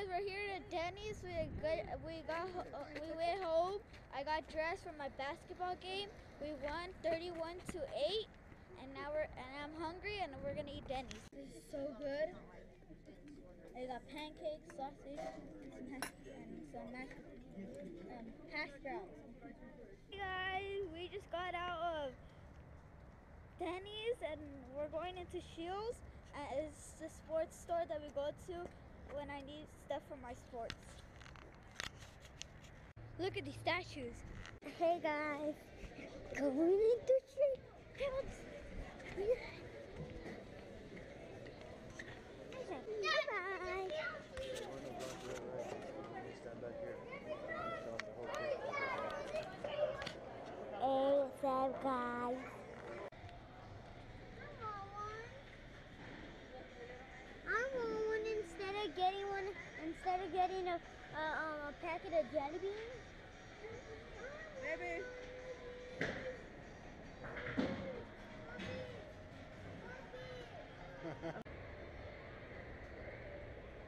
guys, we're here at Denny's. We got, we got uh, we went home. I got dressed for my basketball game. We won 31 to 8, and now we're and I'm hungry and we're gonna eat Denny's. This is so good. They got pancakes, sausage, some hash, and some mashed um, hash browns. Hey guys, we just got out of Denny's and we're going into Scheels. Uh, it's the sports store that we go to when I need stuff for my sports. Look at these statues. Hey guys, going into. Bye. Stand back here. Hey, what's up, guys? I want one instead of getting one instead of getting a a, um, a jelly beans. Baby.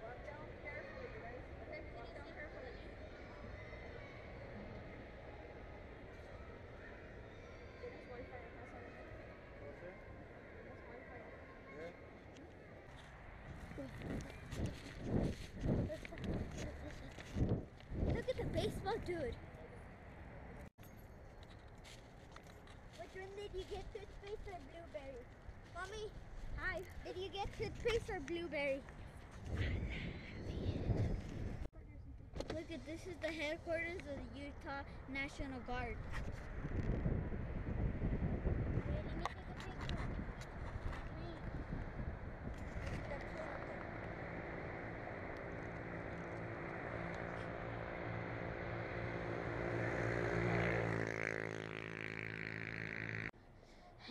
Walk down carefully, guys. Okay, walk down carefully. There's Wi-Fi in house already. What's that? There's Wi-Fi. Yeah? Look at the dude. Which one did you get, toothpaste or blueberry? Mommy, hi. Did you get toothpaste or blueberry? Look at this is the headquarters of the Utah National Guard. Wait, let me take a picture. Wait. The plane up there.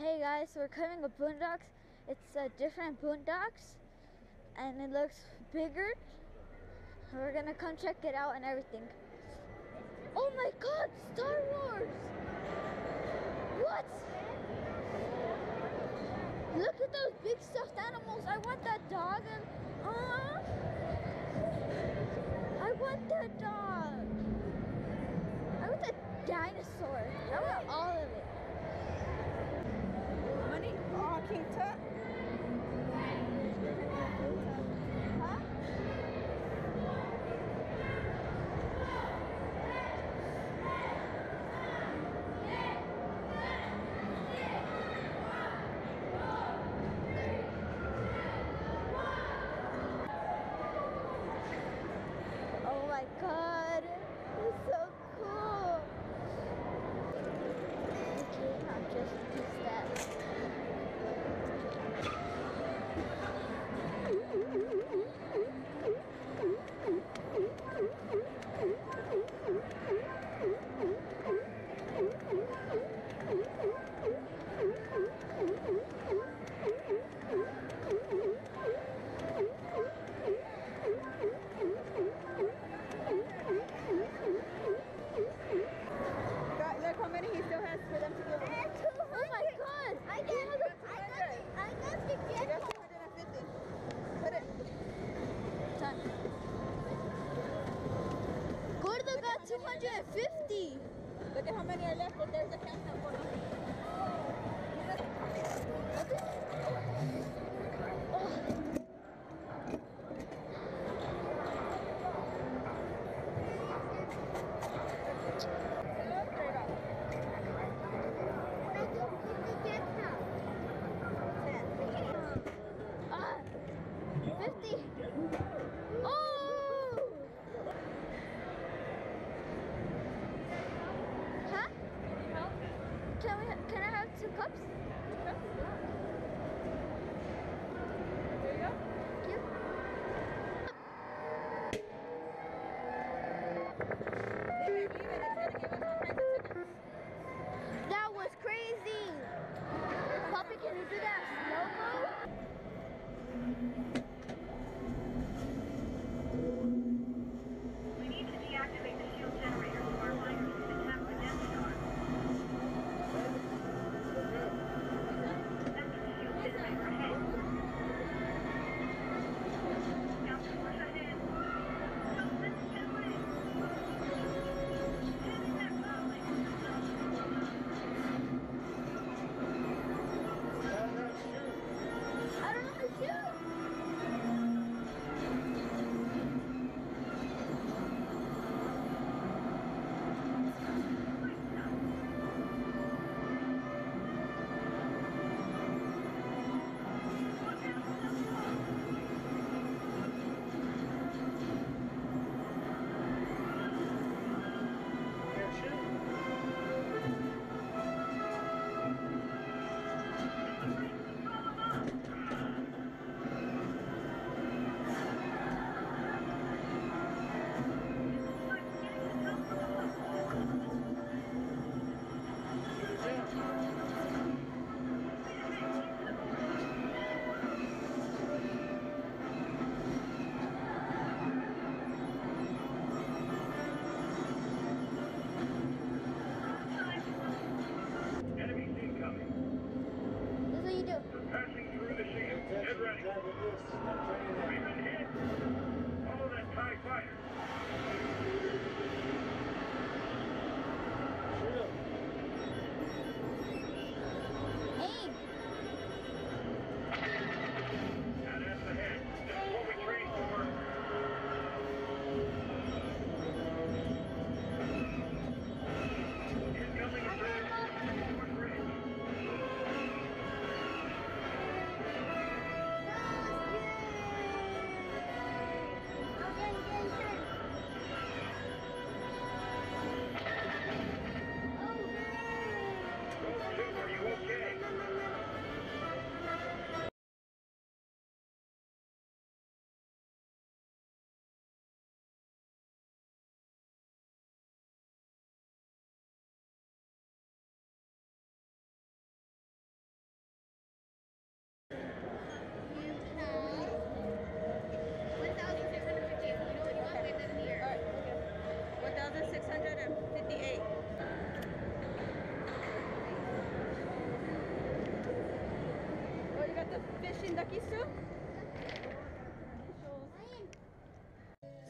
Hey guys, we're coming to Boondocks. It's a different Boondocks and it looks bigger. We're gonna come check it out and everything. Oh my god, Star Wars! What? Look at those big stuffed animals. I want that dog and uh, I want that dog. I want that dinosaur. I want all of it. Money? Oh, King Tut. Huh? Oh my god, it's so cool. Okay, I'll just use that. Got, look how many he still has for them to give him. Oh my god! I got, I got, I got the I jet got 250. Put it. Done. Gordo got 250. Look at how many are left. Look, there's a countdown for you.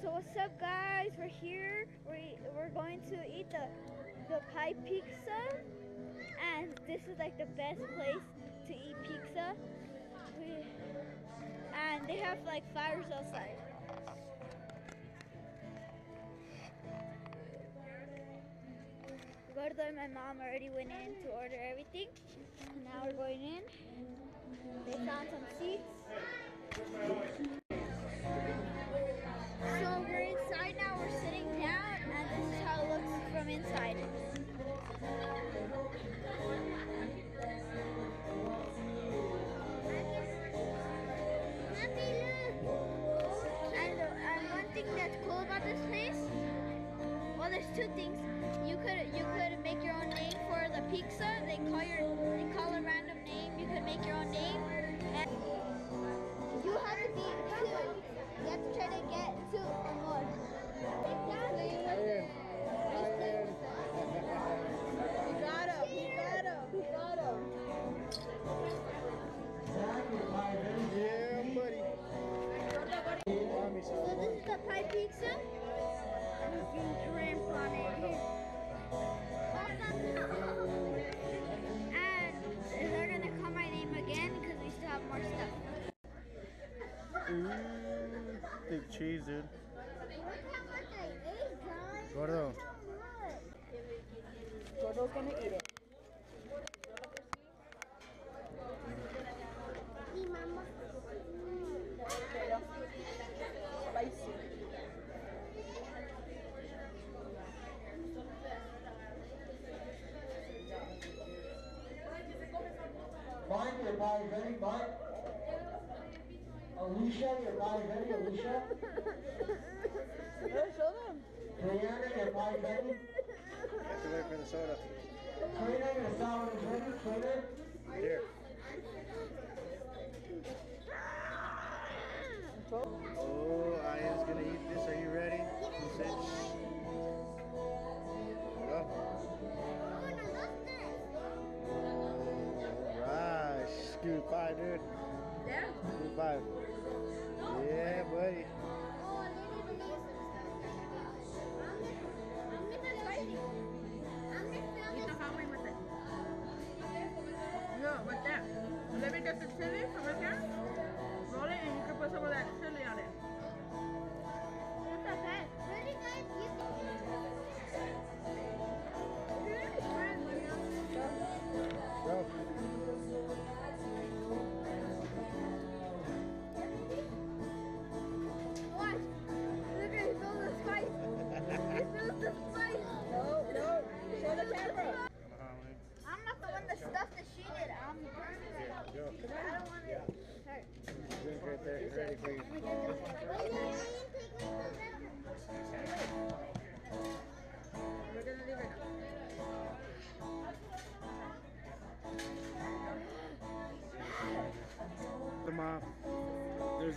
So what's up, guys? We're here. We we're going to eat the the pie pizza, and this is like the best place to eat pizza. We, and they have like fires outside. Gordo and my mom already went in to order everything. Now we're going in. They found some seats. So we're inside now, we're sitting down, and this is how it looks from inside. And, and one thing that's cool about this place, well, there's two things. You could you could make your own name for the pizza. They call your they call a random name. You could make your own name. Ooh, big cheese, dude. Gordo. Gordo's gonna eat it. Spicy. Mike, your pie ready, Mike? Alicia, your pie ready, Alicia? Yeah, show them. Brianna, your pie ready? Have to wait for the soda. Trina, your salad is ready, Trina? Here. Oh, Ian's gonna eat this. Are you ready? Sit. Go. Alright, scoop five, dude. Yeah. Five. Yeah, buddy.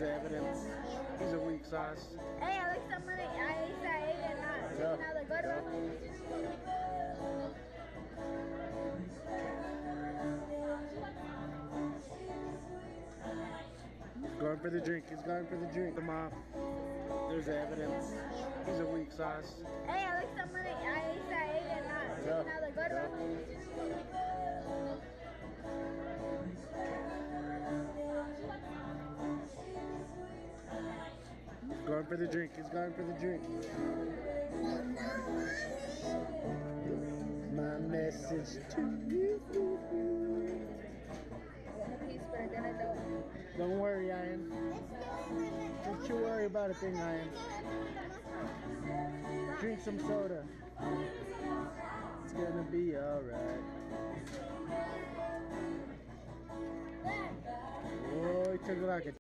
Evidence. He's a weak sauce. Hey, at least I'm gonna. At least I ate it. Not Go. now the good one. He's going for the drink. He's going for the drink. Come on. There's evidence. He's a weak sauce. Hey, at least I'm gonna. At least I ate it. Not Go. now the good Go. For the drink. He's going for the drink. My message to you. Don't worry, Ian. Don't you worry about a thing, Ian. Drink some soda. It's gonna be alright. Oh, he took it like a